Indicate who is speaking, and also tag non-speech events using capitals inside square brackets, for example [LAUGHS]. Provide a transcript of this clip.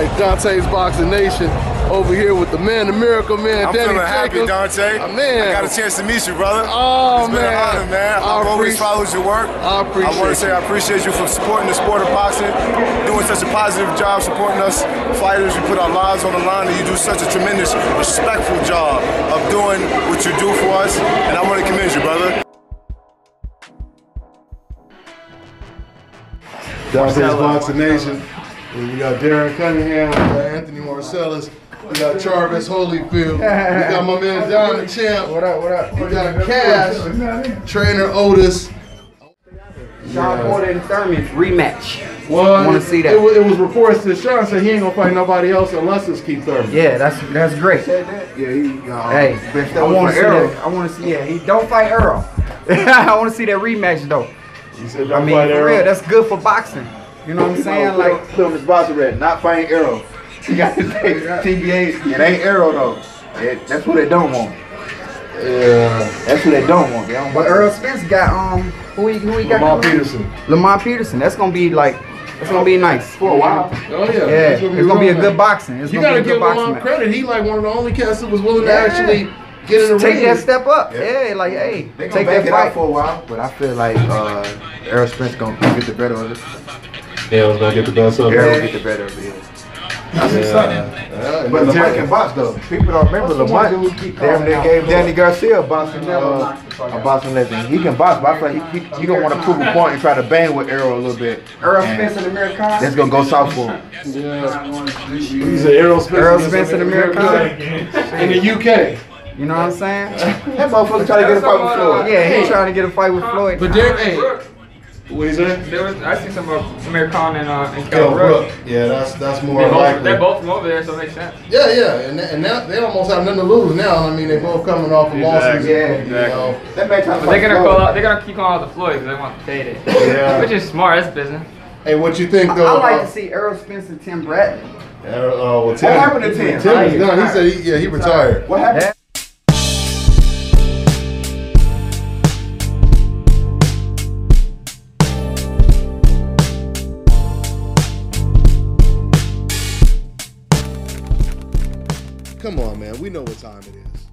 Speaker 1: right, Dontae's Boxing Nation over here with the man, the miracle man,
Speaker 2: I'm
Speaker 1: Danny
Speaker 2: feeling happy,
Speaker 1: Jacobs.
Speaker 2: Dante.
Speaker 1: Uh, man.
Speaker 2: I got a chance to meet you, brother.
Speaker 1: Oh,
Speaker 2: it's been
Speaker 1: man.
Speaker 2: an honor, man.
Speaker 1: I
Speaker 2: I've always
Speaker 1: appreciate-
Speaker 2: followed your work.
Speaker 1: I appreciate
Speaker 2: I want to say. I appreciate you for supporting the sport of boxing, doing such a positive job supporting us fighters. You put our lives on the line, and you do such a tremendous, respectful job of doing what you do for us. And I want to commend you, brother.
Speaker 1: Dontae's Boxing Nation. And we got Darren Cunningham, we got Anthony Marcellus, we got Jarvis Holyfield, we got my man John the Champ,
Speaker 3: What up, what up?
Speaker 1: we got Cash, Trainer Otis.
Speaker 3: Shawn Porter and Thurman rematch.
Speaker 1: Well,
Speaker 3: Wanna see that.
Speaker 1: It, was, it was reports that Shawn said he ain't gonna fight nobody else unless it's Keith Thurman.
Speaker 3: Yeah, that's that's great.
Speaker 4: Yeah, he uh,
Speaker 3: Hey,
Speaker 4: best
Speaker 3: I want to
Speaker 4: for
Speaker 3: see
Speaker 4: Errol.
Speaker 3: that. I want to see. Yeah, he don't fight Earl. [LAUGHS] I want to see that rematch though.
Speaker 1: He said,
Speaker 3: I
Speaker 1: don't
Speaker 3: mean,
Speaker 1: fight
Speaker 3: for
Speaker 1: Errol.
Speaker 3: real, that's good for boxing. You know what I'm saying? Like,
Speaker 4: put him his boxer red, not fighting Errol. He got his name TBA. It ain't Errol though. It, that's what they don't want.
Speaker 1: yeah.
Speaker 4: That's what they don't want. They don't
Speaker 3: but
Speaker 4: want
Speaker 3: Earl Spence got um, who he who he got? Lamont?
Speaker 1: Peterson.
Speaker 3: Lamont Peterson. That's gonna be like, that's gonna be nice.
Speaker 4: for a while.
Speaker 1: Oh yeah.
Speaker 3: Yeah,
Speaker 1: That's
Speaker 3: it's
Speaker 1: what we
Speaker 3: gonna be a good boxing. It's
Speaker 1: You
Speaker 3: gonna
Speaker 1: gotta
Speaker 3: be a
Speaker 1: give
Speaker 3: good boxing. Lamont
Speaker 1: credit. He like one of the only cats that was willing to actually get in the
Speaker 3: Take
Speaker 1: ring.
Speaker 3: that step up. Yeah, like hey,
Speaker 4: They
Speaker 3: take
Speaker 4: back
Speaker 3: that
Speaker 4: it out
Speaker 3: fight.
Speaker 4: for a while, but I feel like uh, Errol Spence gonna get the better of it.
Speaker 1: Yeah, was gonna get the best of it.
Speaker 4: Errol
Speaker 1: it.
Speaker 4: get the better of it. That's
Speaker 1: Yeah.
Speaker 4: something.
Speaker 1: Yeah,
Speaker 4: But Lamont
Speaker 1: Terry-
Speaker 4: can box though. People don't remember Lamont. Damn, they gave Danny Garcia a boxing, uh, a boxing legend. He can box, but I feel like he, he, he gonna want to prove a point and try to bang with Errol a little bit.
Speaker 3: Earl
Speaker 4: And
Speaker 3: Spence and American.
Speaker 4: That's gonna go south for him.
Speaker 1: Yeah. He's an Errol Spence.
Speaker 3: Earl
Speaker 1: against
Speaker 3: Spence and American.
Speaker 1: In the UK.
Speaker 3: You know what I'm saying?
Speaker 4: That motherfucker trying to get a fight with Floyd.
Speaker 3: Yeah, he trying to get a fight with Floyd.
Speaker 1: But there, hey, what is that?
Speaker 5: There was I see some of Amir Khan and uh and
Speaker 1: Kell
Speaker 5: Kell Brook.
Speaker 1: Brook. Yeah, that's that's more
Speaker 5: They're both,
Speaker 1: likely.
Speaker 5: they're both from over there, so it makes sense.
Speaker 1: Yeah, yeah, and, and now they almost have nothing to lose now. I mean, they both coming off of losses.
Speaker 5: Exactly,
Speaker 1: Yeah,
Speaker 5: exactly.
Speaker 1: You know.
Speaker 4: That man trying
Speaker 5: they're gonna
Speaker 4: Floyd.
Speaker 5: call out, they're gonna keep calling out the Floyd because they want to pay it.
Speaker 1: Yeah.
Speaker 5: Which is smart. That's business.
Speaker 1: Hey, what you think though?
Speaker 3: I
Speaker 1: though?
Speaker 3: like
Speaker 1: about-
Speaker 3: to see Earl Spence and Tim Bradley.
Speaker 1: Oh, well, Tim,
Speaker 4: happened to Tim?
Speaker 1: Tim is done. He said, he, yeah, he retired.
Speaker 4: What happened?
Speaker 1: Come on, man. We know what time it is.